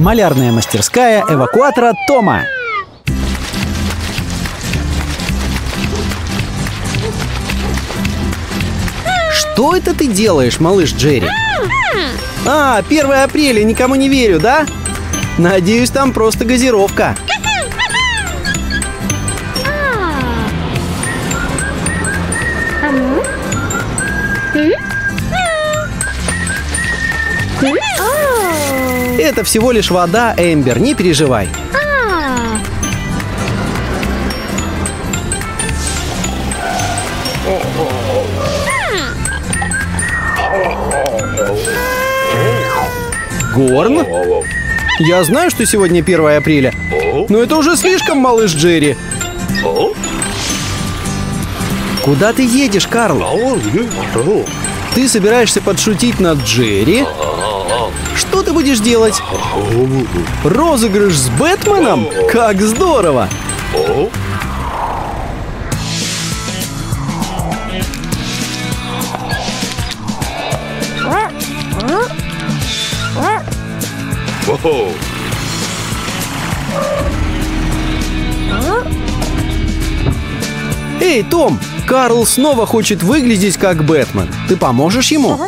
Малярная мастерская эвакуатора Тома. Что это ты делаешь, малыш Джерри? А, 1 апреля, никому не верю, да? Надеюсь, там просто газировка. Это всего лишь вода, Эмбер, не переживай. Горн? Я знаю, что сегодня 1 апреля, но это уже слишком, малыш Джерри. Куда ты едешь, Карл? Ты собираешься подшутить над Джерри? Что ты будешь делать? Розыгрыш с Бэтменом? Как здорово! Эй, Том, Карл снова хочет выглядеть как Бэтмен. Ты поможешь ему?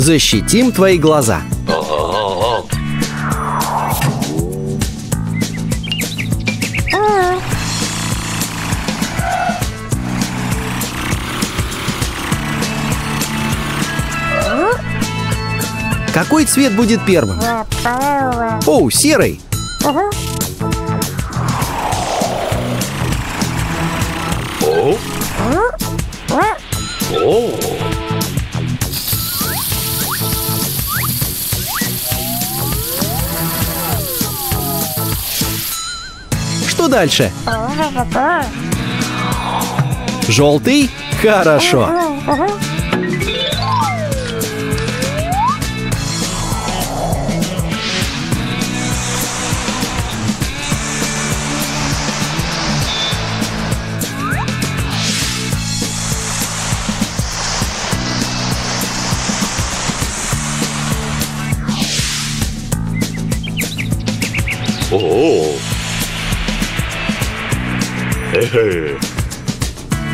Защитим твои глаза. Какой цвет будет первым? О, серый. Дальше? Желтый? Хорошо.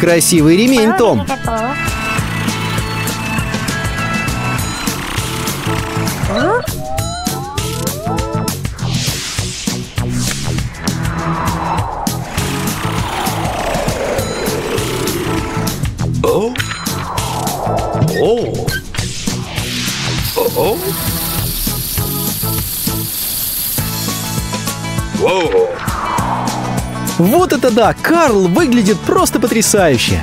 Красивый ремень, Том. Вот это да! Карл выглядит просто потрясающе!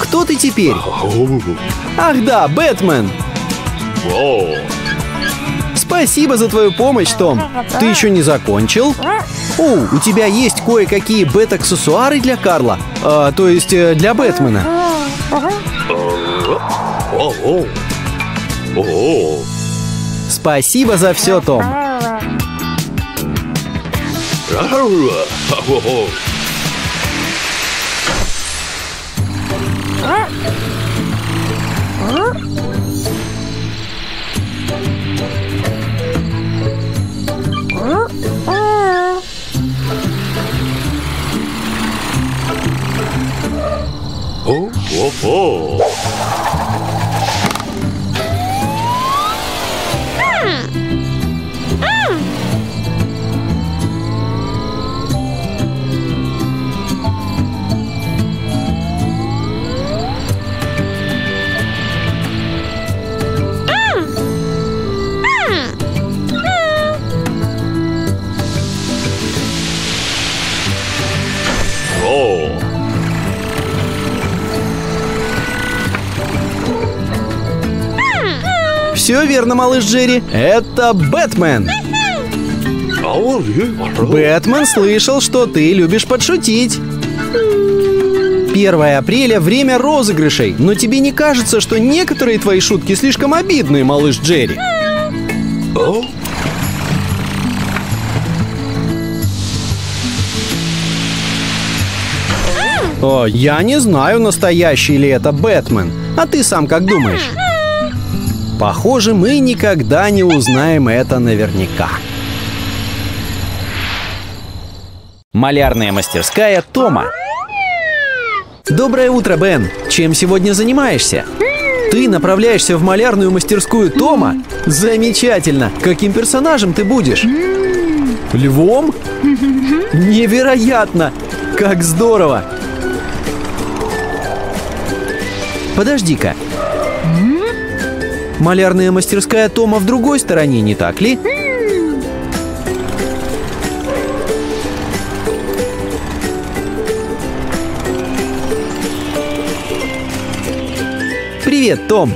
Кто ты теперь? Ах да, Бэтмен! Спасибо за твою помощь, Том. Ты еще не закончил? О, у тебя есть кое-какие бет-аксессуары для Карла. А, то есть э, для Бэтмена. Спасибо за все, Том. oh. Все верно, малыш Джерри. Это Бэтмен. Бэтмен слышал, что ты любишь подшутить. 1 апреля – время розыгрышей, но тебе не кажется, что некоторые твои шутки слишком обидные, малыш Джерри? О, я не знаю, настоящий ли это Бэтмен. А ты сам как думаешь? Похоже, мы никогда не узнаем это наверняка. Малярная мастерская Тома. Доброе утро, Бен. Чем сегодня занимаешься? Ты направляешься в малярную мастерскую Тома? Замечательно! Каким персонажем ты будешь? Львом? Невероятно! Как здорово! Подожди-ка. Малярная мастерская Тома в другой стороне, не так ли? Привет, Том!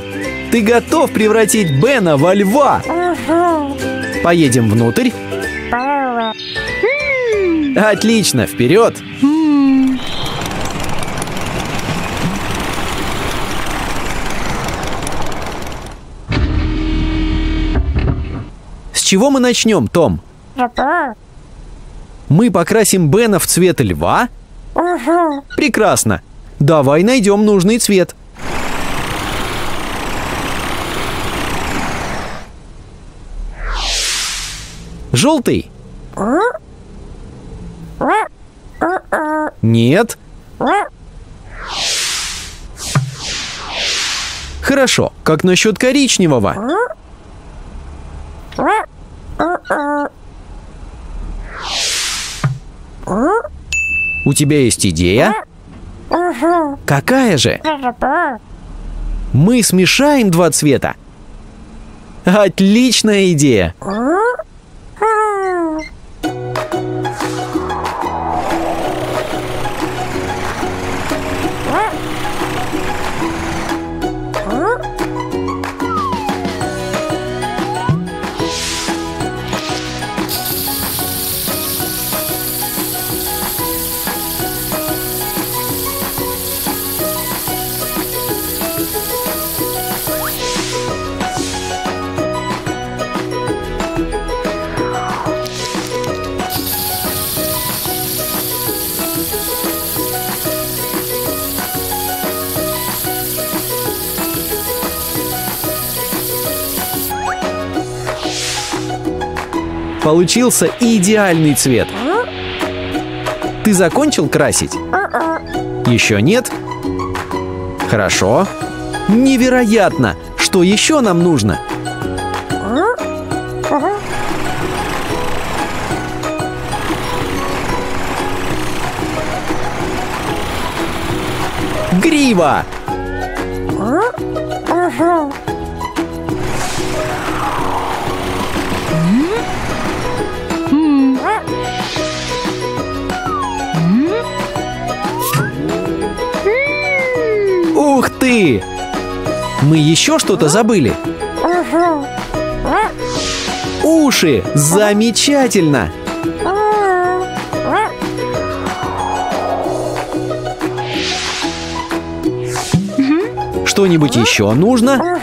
Ты готов превратить Бена во льва? Поедем внутрь? Отлично, вперед! Чего мы начнем, Том? Мы покрасим Бена в цвет льва? Прекрасно. Давай найдем нужный цвет. Желтый? Нет. Хорошо. Как насчет коричневого? У тебя есть идея? Какая же? Мы смешаем два цвета. Отличная идея! Получился идеальный цвет. Ты закончил красить? Еще нет? Хорошо. Невероятно! Что еще нам нужно? Грива! Ух Мы еще что-то забыли. Уши! Замечательно! Что-нибудь еще нужно?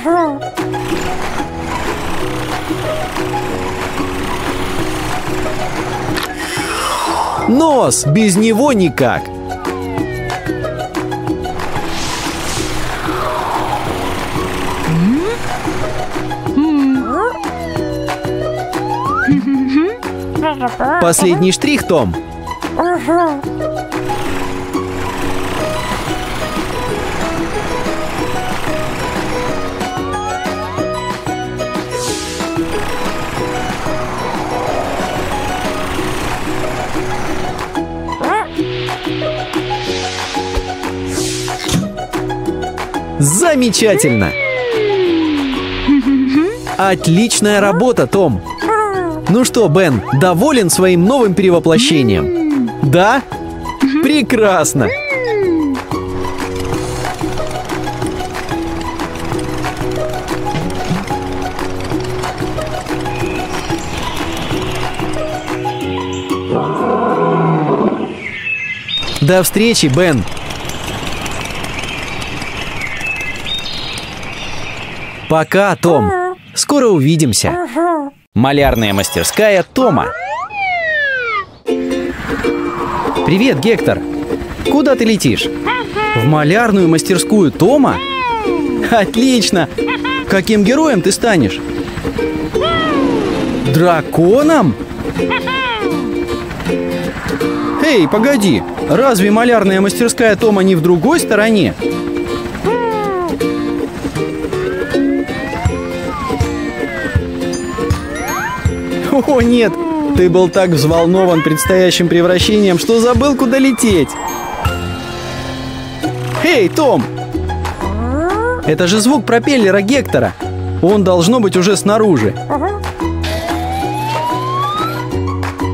Нос! Без него никак! Последний штрих, Том. Замечательно! Отличная работа, Том! Ну что, Бен, доволен своим новым перевоплощением? Да? Прекрасно! До встречи, Бен! Пока, Том! Скоро увидимся! Малярная мастерская Тома. Привет, Гектор. Куда ты летишь? В малярную мастерскую Тома? Отлично! Каким героем ты станешь? Драконом? Эй, погоди! Разве малярная мастерская Тома не в другой стороне? О, нет! Ты был так взволнован предстоящим превращением, что забыл, куда лететь. Эй, Том! Это же звук пропеллера Гектора. Он должно быть уже снаружи.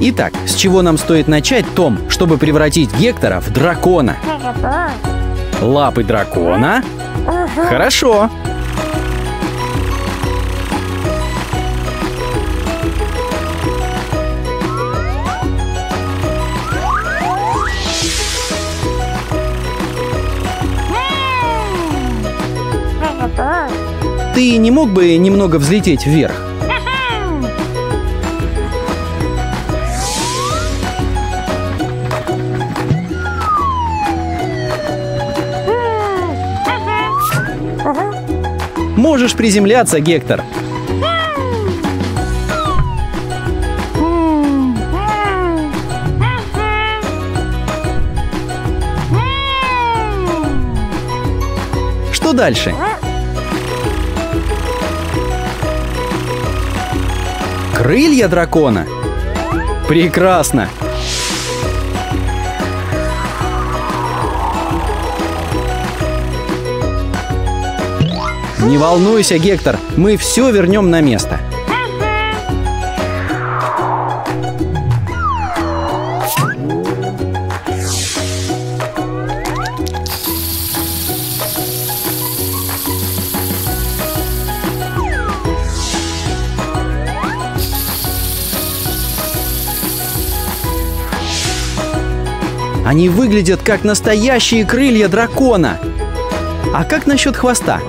Итак, с чего нам стоит начать, Том, чтобы превратить Гектора в дракона? Лапы дракона? Хорошо. Ты не мог бы немного взлететь вверх? Можешь приземляться, Гектор. Что дальше? Крылья дракона? Прекрасно! Не волнуйся, Гектор, мы все вернем на место. Они выглядят как настоящие крылья дракона. А как насчет хвоста?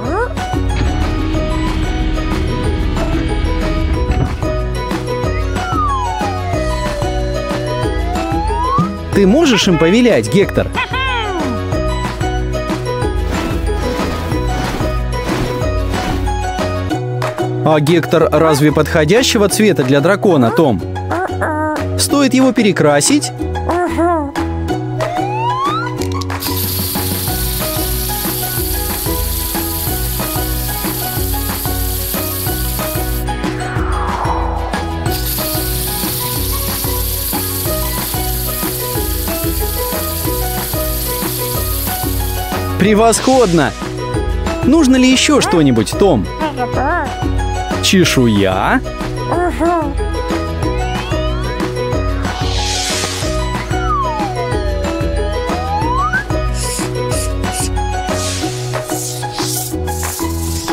Ты можешь им повелять, Гектор? А Гектор разве подходящего цвета для дракона, Том? Стоит его перекрасить? Превосходно! Нужно ли еще что-нибудь, Том? Чешуя?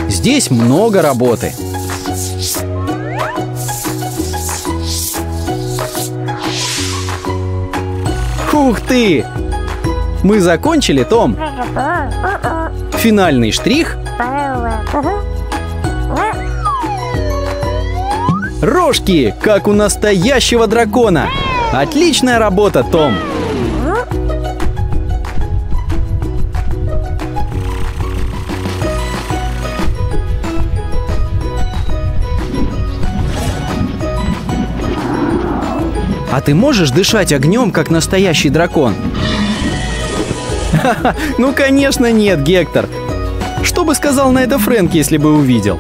Здесь много работы. Ух ты! Мы закончили, Том? Финальный штрих? Рожки, как у настоящего дракона! Отличная работа, Том! А ты можешь дышать огнем, как настоящий дракон? Ну, конечно, нет, Гектор. Что бы сказал на это Фрэнк, если бы увидел?